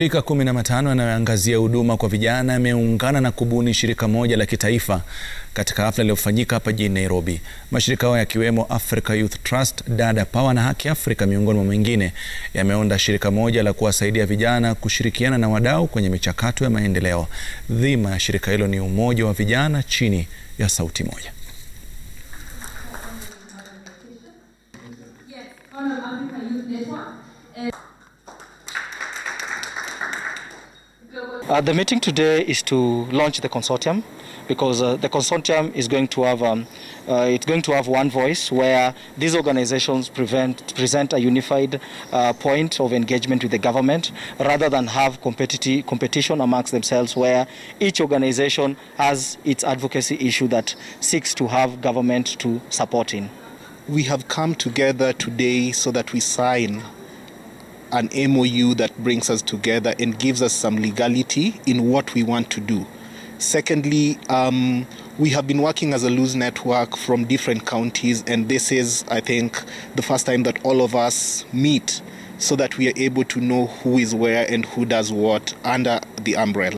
Mashirika kumi na matano yanayoangazia huduma kwa vijana yameungana na kubuni shirika moja la kitaifa katika hafla iliyofanyika hapa jijini Nairobi. Mashirika hayo yakiwemo Africa Youth Trust, Dada Power na Haki Africa miongoni mwa mengine yameunda shirika moja la kuwasaidia vijana kushirikiana na wadau kwenye michakato ya maendeleo. Dhima ya shirika hilo ni umoja wa vijana chini ya sauti moja. Uh, the meeting today is to launch the consortium because uh, the consortium is going to have um, uh, it's going to have one voice where these organizations prevent, present a unified uh, point of engagement with the government rather than have competition amongst themselves where each organization has its advocacy issue that seeks to have government to support in. We have come together today so that we sign an MOU that brings us together and gives us some legality in what we want to do. Secondly, um, we have been working as a loose network from different counties, and this is, I think, the first time that all of us meet so that we are able to know who is where and who does what under the umbrella.